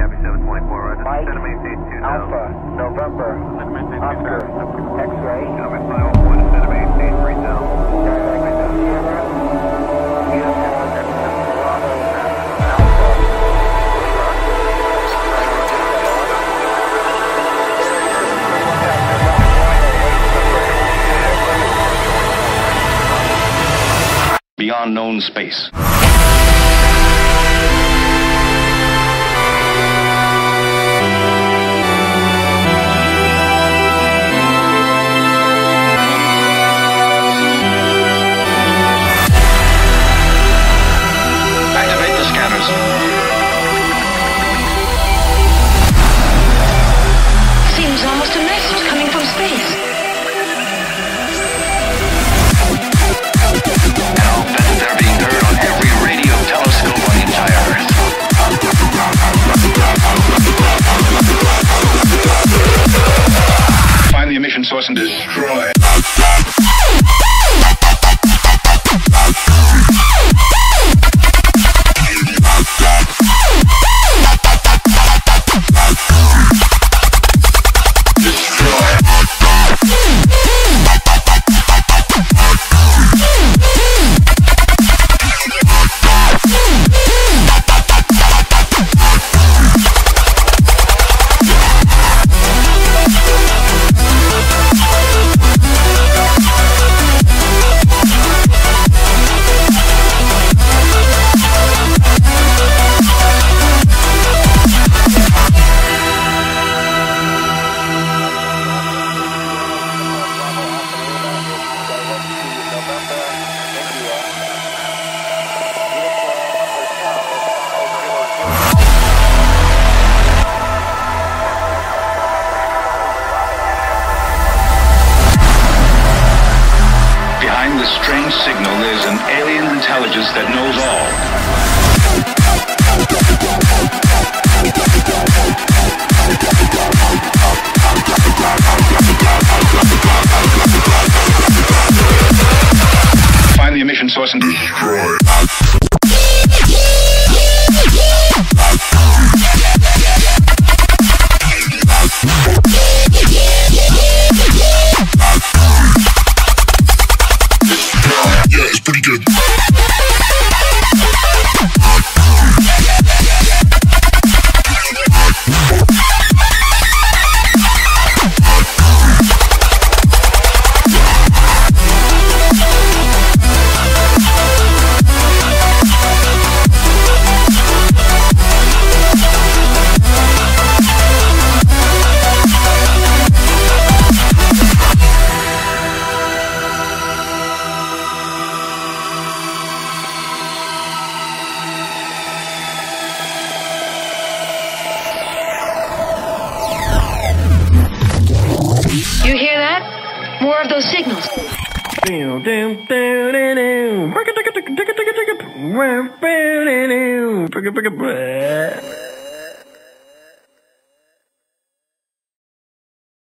Copy 724, roger. Mike, Center maintain 2000. Alpha, November, Oscar, X-ray. Copy 501, center maintain 3000. Beyond known space. And destroy. This strange signal, there's an alien intelligence that knows all. Find the emission source and destroy. You hear that? More of those signals.